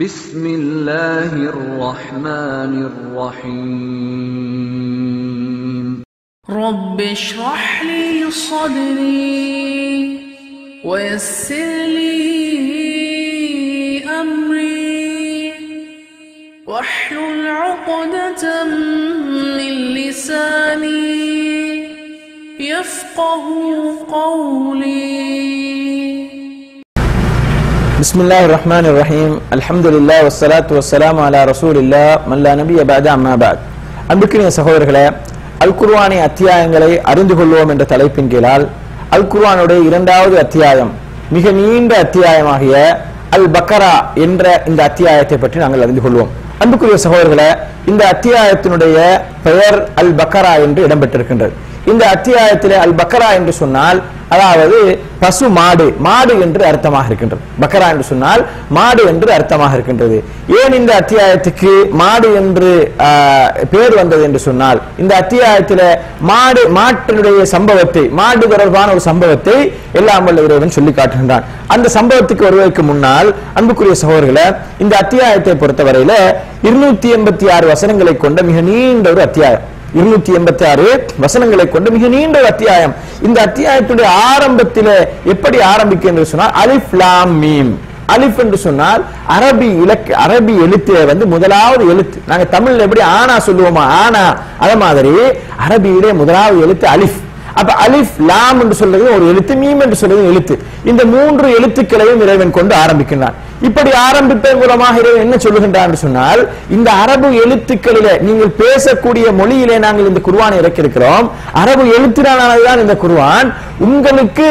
بسم الله الرحمن الرحيم. رب اشرح لي صدري ويسر لي أمري. واحلل عقدة من لساني يفقه قولي. பிஸ்மில்லாஹ் ரஹ்மான் ரஹீம் அல்ஹம்துல்லா வசலாத்து வசலாம் அலா ரசூல் இல்லா மல்லா நபி அபாத் அம்மாபாத் அன்புக்கினிய சகோதரர்களே அல் அத்தியாயங்களை அறிந்து கொள்வோம் என்ற தலைப்பின் கீழால் அல்குர்வானுடைய இரண்டாவது அத்தியாயம் மிக நீண்ட அத்தியாயமாகிய அல் பக்கரா என்ற இந்த அத்தியாயத்தை பற்றி நாங்கள் அறிந்து கொள்வோம். அன்புக்குரிய சகோதரர்களே இந்த அத்தியாயத்தினுடைய பெயர் அல் பக்கரா என்று இடம்பெற்றிருக்கின்றது. இந்த அத்தியாயத்திலே அல் பக்கரா என்று சொன்னால் அதாவது பசு மாடு மாடு என்று அர்த்தமாக இருக்கின்றது. பக்கரா என்று சொன்னால் மாடு என்று அர்த்தமாக இருக்கின்றது. ஏன் இந்த அத்தியாயத்துக்கு மாடு என்று பேர் வந்தது என்று சொன்னால் இந்த அத்தியாயத்தில் மாடு மாட்டினுடைய சம்பவத்தை மாடு தொடர்பான ஒரு சம்பவத்தை எல்லாம் வல்ல இறைவன் சொல்லி காட்டுகின்றான். அந்த சம்பவத்துக்கு வருவதற்கு முன்னால் அன்புக்குரிய சகோதரர்களை இந்த அத்தியாயத்தை பொறுத்தவரையில இருநூத்தி எண்பத்தி ஆறு வசனங்களை கொண்ட மிக நீண்ட ஒரு அத்தியாயம். இருநூத்தி எண்பத்தி ஆறு வசனங்களை கொண்டு மிக நீண்ட ஒரு அத்தியாயம். இந்த அத்தியாயத்துடைய ஆரம்பத்திலே எப்படி ஆரம்பிக்கும் என்று சொன்னால் அலிஃப் லாம் மீம். அலிஃப் என்று சொன்னால் அரபி இலக்கு அரபி எழுத்து வந்து முதலாவது எழுத்து. நாங்க தமிழ்ல எப்படி ஆனா சொல்லுவோமா ஆனா அத மாதிரி அரபியிலே முதலாவது எழுத்து அலிஃப். அப்ப அலிஃப் லாம் என்று சொல்றது ஒரு எழுத்து மீம் என்று சொல்றது எழுத்து. இந்த மூன்று எழுத்துக்களையும் இறைவன் கொண்டு ஆரம்பிக்கின்றான். இப்படி ஆரம்பித்த மூலமாக இறைவன் என்ன சொல்லுகின்றான் என்று சொன்னால் இந்த அரபு எழுத்துக்களிலே நீங்கள் பேசக்கூடிய மொழியிலே நாங்கள் இந்த குர்வானை இறக்கியிருக்கிறோம். அரபு எழுத்தினால்தான் இந்த குருவான் உங்களுக்கு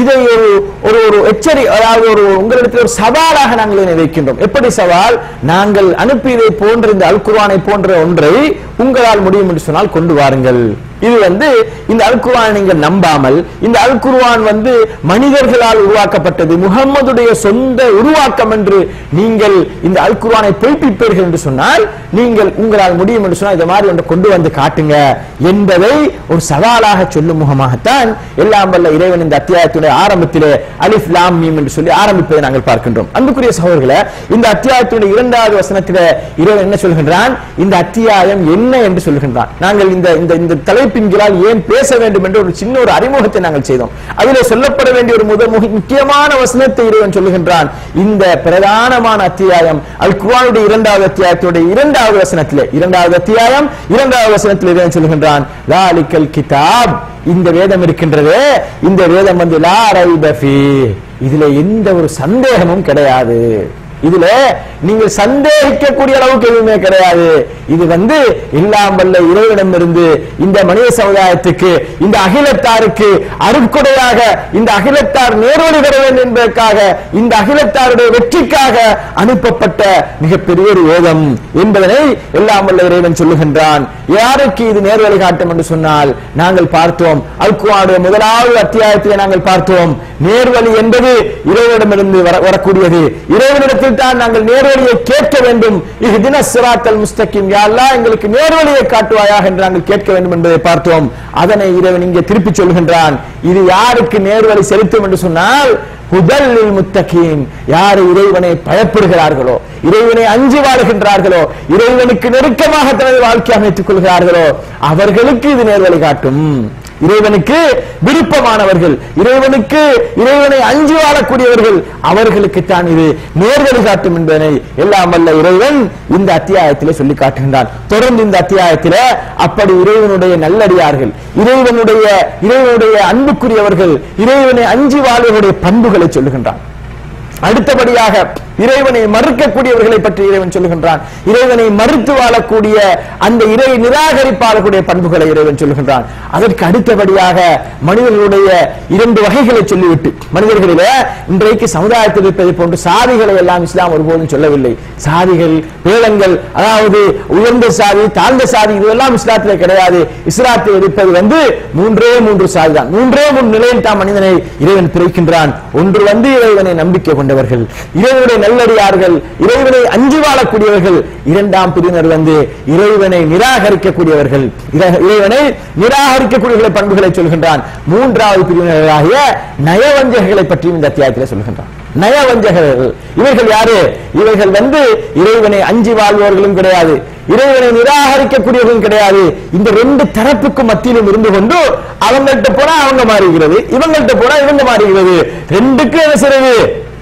இதை ஒரு ஒரு ஒரு எச்சரி அதாவது ஒரு உங்களிடத்தில் ஒரு சவாலாக நாங்கள் இதனை வைக்கின்றோம். எப்படி சவால்? நாங்கள் அனுப்பியதை போன்ற இந்த அல் குர்ஆனை போன்ற ஒன்றை உங்களால் முடியும் என்று சொன்னால் கொண்டு வாருங்கள். இது வந்து இந்த அல்குர்வான் நீங்கள் நம்பாமல் இந்த அல்குர்வான் வந்து மனிதர்களால் உருவாக்கப்பட்டது முகம்மதுடைய சொந்த உருவாக்கம் என்று நீங்கள் இந்த அல்குர்வானை பொய்ப்பிப்பீர்கள் என்று சொன்னால் நீங்கள் உங்களால் முடியும் என்று சொன்னால் இந்த மாதிரி ஒன்று கொண்டு வந்து காட்டுங்க என்பதை ஒரு சவாலாக சொல்லும் முகமாகத்தான் எல்லாம் வல்ல இறைவன் இந்த அத்தியாயத்துடைய ஆரம்பத்திலே அலிஃப் லாம் மீம் என்று சொல்லி ஆரம்பிப்பதை நாங்கள் பார்க்கின்றோம். அன்புக்குரிய சகோதர்களை இந்த அத்தியாயத்துடைய இரண்டாவது வசனத்திலே இறைவன் என்ன சொல்கின்றான்? இந்த அத்தியாயம் என்ன என்று சொல்கின்றான். நாங்கள் இந்த இந்த இந்த தலைப்பின் ஏன் பேச வேண்டும் என்று ஒரு சின்ன ஒரு அறிமுகத்தை நாங்கள் செய்தோம். அதிலே சொல்லப்பட வேண்டிய ஒரு முதல் முக்கியமான வசனத்தை இறைவன் சொல்லுகின்றான். இந்த பிரதானமான அத்தியாயம் அல் குவானுடைய இரண்டாவது அத்தியாயத்துடைய இரண்டாவது வசனத்திலே இரண்டாவது அத்தியாயம் இரண்டாவது வசனத்தில் இறைவன் சொல்லுகின்றான் லாலிக்கல் கிதாப் இந்த வேதம் இருக்கின்றது இந்த வேதம் வந்து லா ரைப இதுல எந்த ஒரு சந்தேகமும் கிடையாது. இதுல நீங்கள் சந்தேகிக்கக்கூடிய அளவுக்கு எதுவுமே கிடையாது இது வந்து எல்லாம் வல்ல இறைவனிடமிருந்து இந்த மனித சமுதாயத்துக்கு இந்த அகிலத்தாருக்கு அருட்கொடையாக இந்த அகிலத்தார் நேர்வழி பெற வேண்டும் என்பதற்காக இந்த அகிலத்தாருடைய வெற்றிக்காக அனுப்பப்பட்ட மிகப்பெரிய ஒரு வேதம் என்பதனை எல்லாம் வல்ல இறைவன் சொல்லுகின்றான். யாருக்கு இது நேர்வழி காட்டும் என்று சொன்னால் நாங்கள் பார்த்தோம். அல் முதலாவது அத்தியாயத்திலே நாங்கள் பார்த்தோம். நேர்வழி என்பது இறைவனிடமிருந்து வர- வரக்கூடியது. இறைவனிடத்தில் தான் நாங்கள் நேர்வழியை கேட்க வேண்டும். இஹ்தின சிராத்தல் முஸ்தகிம் யா எங்களுக்கு நேர்வழியை காட்டுவாயாக என்று நாங்கள் கேட்க வேண்டும் என்பதை பார்த்தோம். அதனை இறைவன் இங்கே திருப்பி சொல்கின்றான். இது யாருக்கு நேர்வழி செலுத்தும் என்று சொன்னால் ஹுதல்லில் முத்தகீன். யார் இறைவனை பயப்படுகிறார்களோ இறைவனை அஞ்சி வாழுகின்றார்களோ இறைவனுக்கு நெருக்கமாக தனது வாழ்க்கை அமைத்துக் கொள்கிறார்களோ அவர்களுக்கு இது நேர்வழி காட்டும். இறைவனுக்கு விருப்பமானவர்கள் இறைவனுக்கு இறைவனை அஞ்சு வாழக்கூடியவர்கள் அவர்களுக்கு தான் இது நேர்வழி காட்டும் என்பதனை எல்லாம் வல்ல இறைவன் இந்த அத்தியாயத்திலே சொல்லி காட்டுகின்றான். தொடர்ந்து இந்த அத்தியாயத்தில அப்படி இறைவனுடைய நல்லடியார்கள் இறைவனுடைய இறைவனுடைய அன்புக்குரியவர்கள் இறைவனை அஞ்சு வாழ்வுடைய பண்புகளை சொல்லுகின்றான். அடுத்தபடியாக இறைவனை மறுக்கக்கூடியவர்களை பற்றி இறைவன் சொல்லுகின்றான். இறைவனை மறுத்து வாழக்கூடிய அந்த இறை நிராகரிப்பாளர்களுடைய பண்புகளை இறைவன் சொல்லுகின்றான். அதற்கு அடுத்தபடியாக மனிதர்களுடைய இரண்டு வகைகளை சொல்லிவிட்டு மனிதர்களிலே இன்றைக்கு சமுதாயத்தில் இருப்பதை போன்று சாதிகளை எல்லாம் இஸ்லாம் ஒருபோதும் சொல்லவில்லை. சாதிகள் பேதங்கள் அதாவது உயர்ந்த சாதி தாழ்ந்த சாதி இதெல்லாம் இஸ்லாத்திலே கிடையாது. இஸ்லாத்தில் இருப்பது வந்து மூன்றே மூன்று சாதி தான் மூன்றே மூன்று நிலையில் தான் மனிதனை இறைவன் பிரிக்கின்றான் ஒன்று வந்து இறைவனை நம்பிக்கை கொண்ட கொண்டவர்கள் இறைவனுடைய நல்லடியார்கள் இறைவனை அஞ்சு வாழக்கூடியவர்கள் இரண்டாம் பிரிவினர் வந்து இறைவனை நிராகரிக்கக்கூடியவர்கள். இறைவனை நிராகரிக்கக்கூடிய பண்புகளை சொல்கின்றான். மூன்றாவது பிரிவினராகிய நயவஞ்சகர்களை பற்றியும் இந்த அத்தியாயத்தில் சொல்கின்றான். நயவஞ்சகர்கள். இவர்கள் யாரு? இவர்கள் வந்து இறைவனை அஞ்சு வாழ்பவர்களும் கிடையாது. இறைவனை நிராகரிக்கக்கூடியவர்களும் கிடையாது. இந்த ரெண்டு தரப்புக்கு மத்தியிலும் இருந்து கொண்டு அவங்கள்ட்ட போனா அவங்க மாறுகிறது இவங்கள்ட்ட போனா இவங்க மாறுகிறது. ரெண்டுக்கும் என்ன செய்றது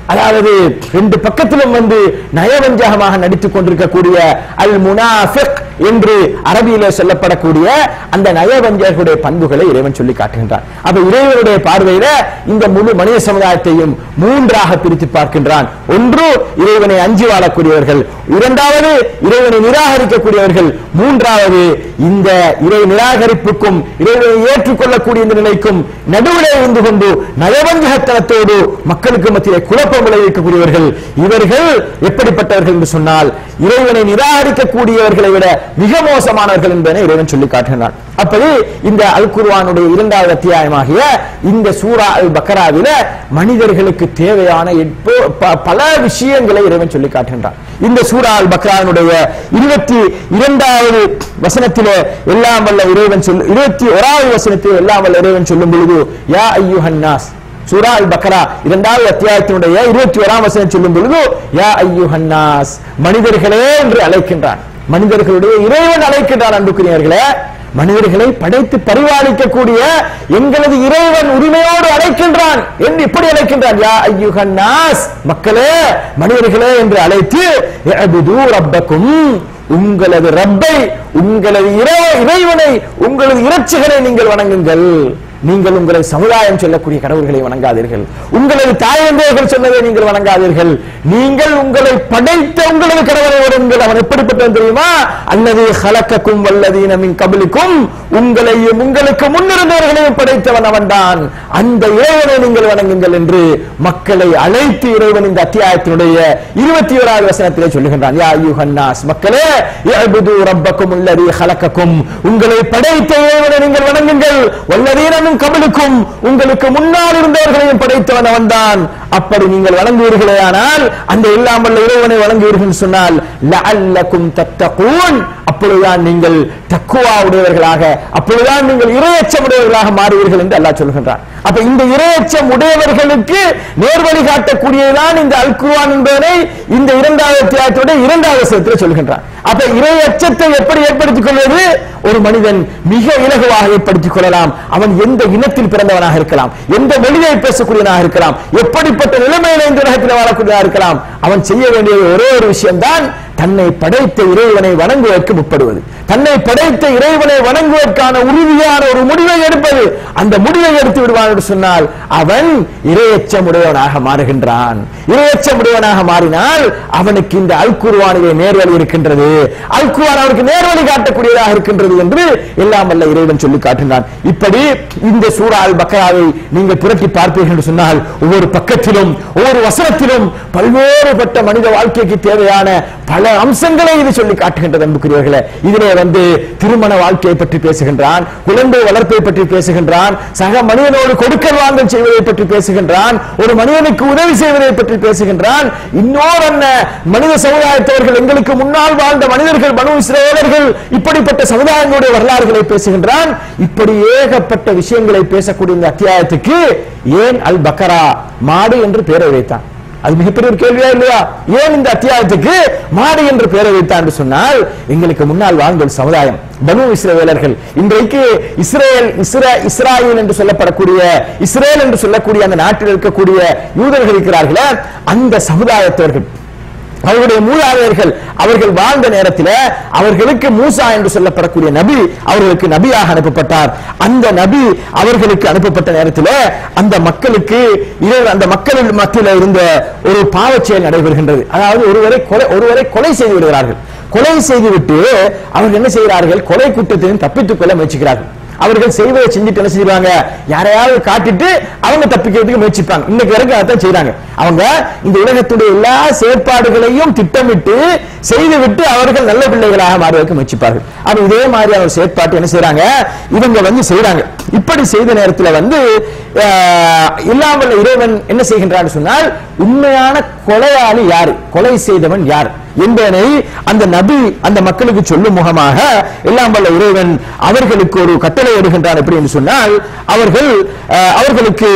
அதாவது ரெண்டு பக்கத்திலும் வந்து நயவஞ்சகமாக நடித்துக் கொண்டிருக்கக்கூடிய அல் முனாஃபிக் என்று அரபியிலே சொல்லப்படக்கூடிய அந்த நயவஞ்சர்களுடைய பண்புகளை இறைவன் சொல்லி காட்டுகின்றான். அப்ப இறைவனுடைய பார்வையில இந்த முழு மனித சமுதாயத்தையும் மூன்றாக பிரித்து பார்க்கின்றான். ஒன்று இறைவனை அஞ்சி வாழக்கூடியவர்கள். இரண்டாவது இறைவனை நிராகரிக்கக்கூடியவர்கள். மூன்றாவது இந்த இறை நிராகரிப்புக்கும் இறைவனை ஏற்றுக்கொள்ளக்கூடிய இந்த நிலைக்கும் நடுவிலே இருந்து கொண்டு நயவஞ்சகத்தனத்தோடு மக்களுக்கு மத்தியிலே குழப்பம் விளைவிக்கக்கூடியவர்கள். இவர்கள் எப்படிப்பட்டவர்கள் என்று சொன்னால் இறைவனை நிராகரிக்கக்கூடியவர்களை விட மிக மோசமானவர்கள் என்பதை இறைவன் சொல்லி காட்டுகிறான் அப்படி இந்த அல் குர்வானுடைய இரண்டாவது அத்தியாயமாகிய இந்த சூரா அல் பக்கராவில மனிதர்களுக்கு தேவையான பல விஷயங்களை இறைவன் சொல்லி காட்டுகின்றான் இந்த சூரா அல் பக்ரானுடைய இருபத்தி இரண்டாவது வசனத்திலே எல்லாம் வல்ல இறைவன் சொல்லு இருபத்தி ஓராவது வசனத்தில் எல்லாம் வல்ல இறைவன் சொல்லும் பொழுது யா ஐயுஹன்னாஸ் சூரா அல் பக்ரா இரண்டாவது அத்தியாயத்தினுடைய இருபத்தி ஓராம் வசனம் சொல்லும் பொழுது யா ஐயுஹன்னாஸ் மனிதர்களே என்று அழைக்கின்றான். மனிதர்களுடைய இறைவன் அழைக்கின்றான் அன்புக்குரியவர்களே மனிதர்களை படைத்து பரிபாலிக்கக்கூடிய எங்களது இறைவன் உரிமையோடு அழைக்கின்றான். என்று இப்படி அழைக்கின்றான் யா ஐயுஹன்னாஸ். மக்களே மனிதர்களே என்று அழைத்து ரப்பக்கும். உங்களது ரப்பை உங்களது இறைவனை உங்களது இறைச்சிகளை நீங்கள் வணங்குங்கள். நீங்கள் உங்களை சமுதாயம் சொல்லக்கூடிய கடவுள்களை வணங்காதீர்கள். உங்களது தாயந்தர்கள் சொன்னதை நீங்கள் வணங்காதீர்கள். நீங்கள் உங்களை படைத்த உங்களது கடவுளை வணங்குங்கள் அவன் எப்படிப்பட்டவன் தெரியுமா? அல்லது ஹலக்கக்கும் வல்லதீனமின் கபலுக்கும். உங்களையும் உங்களுக்கு முன்னிருந்தவர்களையும் படைத்தவன் அவன்தான். அந்த இறைவனை நீங்கள் வணங்குங்கள் என்று மக்களை அழைத்து இறைவன் இந்த அத்தியாயத்தினுடைய இருபத்தி ஓராவது வசனத்திலே சொல்லுகின்றான். யா யூஹன்னாஸ் மக்களே ரப்பக்கும் உள்ளதி ஹலக்கக்கும். உங்களை படைத்த இறைவனை நீங்கள் வணங்குங்கள். வல்லதீனமின் கபலுக்கும் உங்களுக்கு முன்னால் இருந்தவர்களையும் படைத்தவன் அவன்தான். அப்படி நீங்கள் வழங்குவீர்களே ஆனால் அந்த எல்லாம் வல்ல இறைவனை வழங்குவீர்கள் என்று சொன்னால் லஅல்லக்கும் தத்தகூன். அப்பொழுதுதான் நீங்கள் தக்குவா உடையவர்களாக அப்பொழுதுதான் நீங்கள் இரையச்சம் உடையவர்களாக மாறுவீர்கள் என்று அல்லாஹ் சொல்கின்றார் அப்ப இந்த இரையச்சம் உடையவர்களுக்கு நேர்வழி காட்டக்கூடியதான் இந்த அல்குவான் என்பதனை இந்த இரண்டாவது அத்தியாயத்தோட இரண்டாவது சதத்தில் சொல்கின்றான். அப்ப இரையச்சத்தை எப்படி ஏற்படுத்திக் கொள்வது? ஒரு மனிதன் மிக இலகுவாக ஏற்படுத்திக் கொள்ளலாம். அவன் எந்த இனத்தில் பிறந்தவனாக இருக்கலாம் எந்த மொழியை பேசக்கூடியவனாக இருக்கலாம் எப்படி எப்படிப்பட்ட நிலைமையில இந்த உலகத்தில் வாழக்கூடியவனாக இருக்கலாம். அவன் செய்ய வேண்டிய ஒரே ஒரு விஷயம்தான் தன்னை படைத்த இறைவனை வணங்குவதற்கு முற்படுவது. தன்னை படைத்த இறைவனை வணங்குவதற்கான உறுதியான ஒரு முடிவை எடுப்பது. அந்த முடிவை எடுத்து விடுவான் என்று சொன்னால் அவன் இரையச்சமுடையவனாக மாறுகின்றான். இரையச்சமுடையவனாக மாறினால் அவனுக்கு இந்த அல் குர்ஆனிலே நேர்வழி இருக்கின்றது. அல் குர்ஆன் அவனுக்கு நேர்வழி காட்டக்கூடியதாக இருக்கின்றது என்று எல்லாம் வல்ல இறைவன் சொல்லி காட்டினான் இப்படி இந்த சூரா அல் பக்கராவை நீங்கள் புரட்டி பார்ப்பீர்கள் என்று சொன்னால் ஒவ்வொரு பக்கத்திலும் ஒவ்வொரு வசனத்திலும் பல்வேறுபட்ட மனித வாழ்க்கைக்கு தேவையான பல அம்சங்களை இது சொல்லி காட்டுகின்றது அன்புக்குரியவர்களே. இதிலே வந்து திருமண வாழ்க்கையை பற்றி பேசுகின்றான் குழந்தை வளர்ப்பை பற்றி பேசுகின்றான் சக மனிதனோடு கொடுக்கல் வாங்கல் செய்வதை பற்றி பேசுகின்றான் ஒரு மனிதனுக்கு உதவி செய்வதை பற்றி பேசுகின்றான் இன்னொரு என்ன மனித சமுதாயத்தவர்கள் எங்களுக்கு முன்னால் வாழ்ந்த மனிதர்கள் மனு இஸ்ரேலர்கள் இப்படிப்பட்ட சமுதாயங்களுடைய வரலாறுகளை பேசுகின்றான். இப்படி ஏகப்பட்ட விஷயங்களை பேசக்கூடிய இந்த அத்தியாயத்துக்கு ஏன் அல் பக்கரா மாடு என்று பெயரை வைத்தான். அது மிகப்பெரிய ஒரு கேள்வியா இல்லையா? ஏன் இந்த அத்தியாயத்துக்கு மாடு என்று பெயரை வைத்தான் என்று சொன்னால் எங்களுக்கு முன்னால் வாழ்ந்த ஒரு சமுதாயம் பனு இஸ்ரவேலர்கள். இன்றைக்கு இஸ்ரேல் இஸ்ரா இஸ்ராயல் என்று சொல்லப்படக்கூடிய இஸ்ரேல் என்று சொல்லக்கூடிய அந்த நாட்டில் இருக்கக்கூடிய யூதர்கள் இருக்கிறார்களே? அந்த சமுதாயத்தவர்கள். அவருடைய மூதாதையர்கள் அவர்கள் வாழ்ந்த நேரத்தில் அவர்களுக்கு மூசா என்று சொல்லப்படக்கூடிய நபி அவர்களுக்கு நபியாக அனுப்பப்பட்டார். அந்த நபி அவர்களுக்கு அனுப்பப்பட்ட நேரத்தில் அந்த மக்களுக்கு அந்த மக்களின் மத்தியில் இருந்த ஒரு பாவ செயல் நடைபெறுகின்றது. அதாவது ஒருவரை கொலை ஒருவரை கொலை செய்து விடுகிறார்கள். கொலை செய்துவிட்டு அவர்கள் என்ன செய்கிறார்கள்? கொலை குற்றத்தையும் தப்பித்துக் கொள்ள முயற்சிக்கிறார்கள். அவர்கள் செய்வதை செஞ்சுட்டு என்ன செய்வாங்க யாரையாவது காட்டிட்டு அவங்க தப்பிக்கிறதுக்கு முயற்சிப்பாங்க. இன்னைக்கு வரைக்கும் அதான் செய்றாங்க. அவங்க இந்த உலகத்துடைய எல்லா செயற்பாடுகளையும் திட்டமிட்டு செய்துவிட்டு அவர்கள் நல்ல பிள்ளைகளாக மாறுவதற்கு முயற்சிப்பார்கள். அப்ப இதே மாதிரியான ஒரு செயற்பாட்டு என்ன செய்யறாங்க இவங்க வந்து செய்யறாங்க இப்படி செய்த நேரத்தில் வந்து இல்லாமல் இறைவன் என்ன செய்கின்றான் சொன்னால் உண்மையான கொலையாளி யார்? கொலை செய்தவன் யார்? என்பதனை அந்த நபி அந்த மக்களுக்கு சொல்லும் முகமாக எல்லாம் வல்ல இறைவன் அவர்களுக்கு ஒரு கட்டளை எடுகின்றான் எப்படி என்று சொன்னால் அவர்கள் அவர்களுக்கு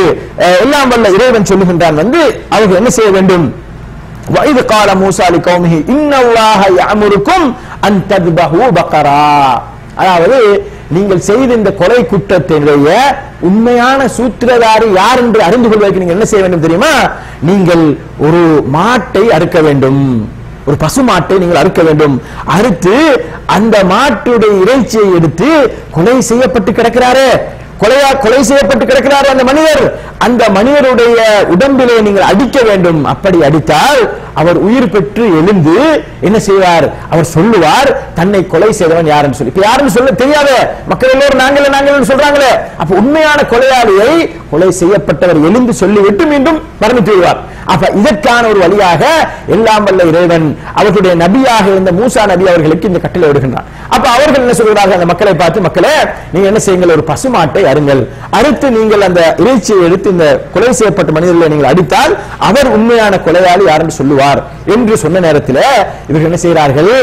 எல்லாம் வல்ல இறைவன் சொல்லுகின்றான் வந்து அவர்கள் என்ன செய்ய வேண்டும்? வயது கால மூசாலி கௌமிகி இன்னவுலாக யாமுருக்கும் அந்த அதாவது நீங்கள் செய்த இந்த கொலை குற்றத்தினுடைய உண்மையான சூத்திரதாரி யார் என்று அறிந்து கொள்வதற்கு நீங்கள் என்ன செய்ய வேண்டும் தெரியுமா? நீங்கள் ஒரு மாட்டை அறுக்க வேண்டும். ஒரு பசு மாட்டை நீங்கள் அறுக்க வேண்டும். அறுத்து அந்த மாட்டுடைய இறைச்சியை எடுத்து கொலை செய்யப்பட்டு கிடக்கிறாரே. கொலையா கொலை செய்யப்பட்டு கிடக்கிறார் அந்த மனிதர்? அந்த மனிதருடைய உடம்பிலே நீங்கள் அடிக்க வேண்டும். அப்படி அடித்தால் அவர் உயிர் பெற்று எழுந்து என்ன செய்வார்? அவர் சொல்லுவார் தன்னை கொலை செய்தவன் யாருன்னு சொல்லி. இப்ப யாருன்னு சொல்ல தெரியாத. மக்கள் எல்லோரும் நாங்களே நாங்கள் சொல்றாங்களே. அப்ப உண்மையான கொலையாளியை கொலை செய்யப்பட்டவர் எழுந்து சொல்லிவிட்டு மீண்டும் மரணித்து விடுவார். அப்ப இதற்கான ஒரு வழியாக எல்லாம் வல்ல இறைவன் அவர்களுடைய நபியாக இருந்த மூசா நபி அவர்களுக்கு இந்த கட்டளை விடுகின்றான். அப்ப அவர்கள் என்ன சொல்கிறார்கள்? அந்த மக்களை பார்த்து மக்களே நீங்க என்ன செய்யுங்கள்? ஒரு பசுமாட்டை அருங்கள் அறுத்து நீங்கள் அந்த இறைச்சியை எடுத்து இந்த கொலை செய்யப்பட்ட மனிதர்களை நீங்கள் அடித்தால் அவர் உண்மையான கொலையாளி யாருன்னு சொல்லுவார். என்று சொன்ன நேரத்தில் இவர்கள் என்ன செய்கிறார்கள்?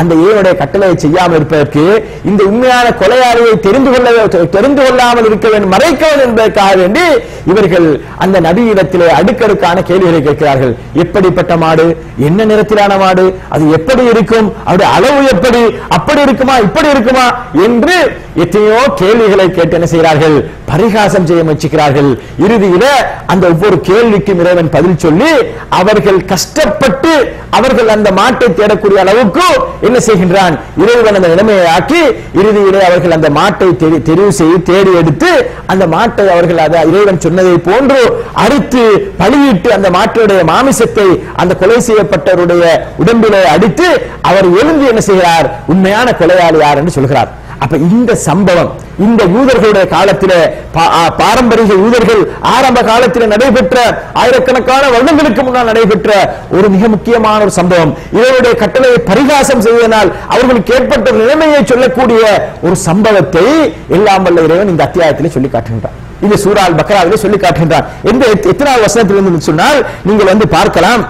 அந்த இறைவனுடைய கட்டளையை செய்யாமல் இருப்பதற்கு இந்த உண்மையான கொலையாளியை தெரிந்து கொள்ள தெரிந்து கொள்ளாமல் இருக்க வேண்டும் மறைக்க வேண்டும் என்பதற்காக வேண்டி இவர்கள் அந்த நபியிடத்திலே அடுக்கடுக்கான கேள்விகளை கேட்கிறார்கள். எப்படிப்பட்ட மாடு? என்ன நிறத்திலான மாடு? அது எப்படி இருக்கும்? அவருடைய அளவு எப்படி? அப்படி இருக்குமா? இப்படி இருக்குமா? என்று எத்தனையோ கேள்விகளை கேட்டு என்ன செய்கிறார்கள்? பரிகாசம் செய்ய முயற்சிக்கிறார்கள். இறுதியில அந்த ஒவ்வொரு கேள்விக்கும் இறைவன் பதில் சொல்லி அவர்கள் கஷ்டப்பட்டு அவர்கள் அந்த மாட்டை தேடக்கூடிய அளவுக்கு என்ன செய்கின்றான்? இறைவன் அந்த நிலைமையை ஆக்கி இறுதியிலே அவர்கள் அந்த மாட்டை தெரிவு செய்து தேடி எடுத்து அந்த மாட்டை அவர்கள் அதை இறைவன் சொன்னதை போன்று அறுத்து பலியிட்டு அந்த மாட்டுடைய மாமிசத்தை அந்த கொலை செய்யப்பட்டவருடைய உடம்பிலே அடித்து அவர் எழுந்து என்ன செய்கிறார்? உண்மையான கொலையாளி யார் என்று சொல்கிறார். அப்ப இந்த சம்பவம் இந்த யூதர்களுடைய காலத்திலே பா- பாரம்பரிய யூதர்கள் ஆரம்ப காலத்திலே நடைபெற்ற ஆயிரக்கணக்கான வருடங்களுக்கு முன்னால் நடைபெற்ற ஒரு மிக முக்கியமான ஒரு சம்பவம். இவருடைய கட்டளையை பரிகாசம் செய்வதனால் அவர்களுக்கு ஏற்பட்ட நிலைமையை சொல்லக்கூடிய ஒரு சம்பவத்தை எல்லாம் வல்ல இறைவன் இந்த அத்தியாயத்திலே சொல்லி காட்டுகின்றார் இது சூரால் பக்ராவிலே சொல்லி காட்டுகின்றார் எந்த எத்- எத்தனாவது வசனத்திலிருந்து சொன்னால் நீங்கள் வந்து பார்க்கலாம்.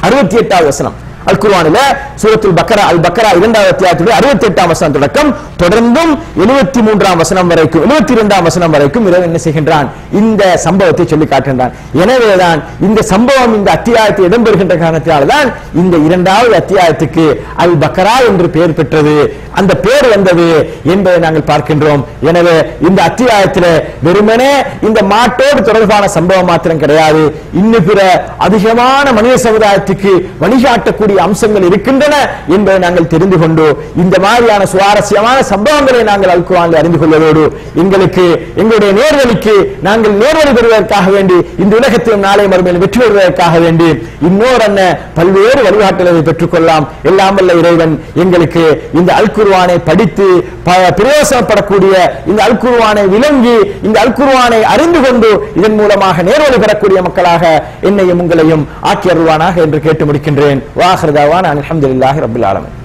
அறுபத்தி எட்டாவது வசனம். அல் குர்வானில சூரத்துல் பக்கரா அல் பக்கரா இரண்டாவது அத்தியாயத்துடைய அறுபத்தி எட்டாம் வசனம் தொடக்கம். தொடர்ந்தும் எழுபத்தி மூன்றாம் வசனம் வரைக்கும் எழுபத்தி இரண்டாம் வசனம் வரைக்கும் இரவு என்ன செய்கின்றான்? இந்த சம்பவத்தை சொல்லி காட்டுகின்றான். எனவேதான் இந்த சம்பவம் இந்த அத்தியாயத்தை இடம்பெறுகின்ற காரணத்தினால்தான் இந்த இரண்டாவது அத்தியாயத்துக்கு அல் பக்கரா என்று பெயர் பெற்றது. அந்த பேர் வந்தது என்பதை நாங்கள் பார்க்கின்றோம். எனவே இந்த அத்தியாயத்தில் வெறுமனே இந்த மாட்டோடு தொடர்பான சம்பவம் மாத்திரம் கிடையாது. இன்னும் பிற அதிகமான மனித சமுதாயத்துக்கு வழிகாட்டக்கூடிய அம்சங்கள் இருக்கின்றன என்பதை நாங்கள் தெரிந்து கொண்டு இந்த மாதிரியான சுவாரஸ்யமான சம்பவங்களை நாங்கள் அல்குவானில் அறிந்து கொள்வதோடு எங்களுக்கு எங்களுடைய நேர்வழிக்கு நாங்கள் நேர்வழி பெறுவதற்காக வேண்டி இந்த உலகத்திலும் நாளை மறுமையில் வெற்றி பெறுவதற்காக வேண்டி இன்னொரு என்ன பல்வேறு வழிகாட்டுதலை பெற்றுக்கொள்ளலாம். எல்லாம் வல்ல இறைவன் எங்களுக்கு இந்த அல்குர்வானை படித்து பிரயோசனப்படக்கூடிய இந்த அல்குர்வானை விளங்கி இந்த அல்குர்வானை அறிந்து கொண்டு இதன் மூலமாக நேர்வழி பெறக்கூடிய மக்களாக என்னையும் உங்களையும் ஆக்கி அருள்வானாக என்று கேட்டு முடிக்கின்றேன். واخر دعوانا عن الحمد لله رب العالمين.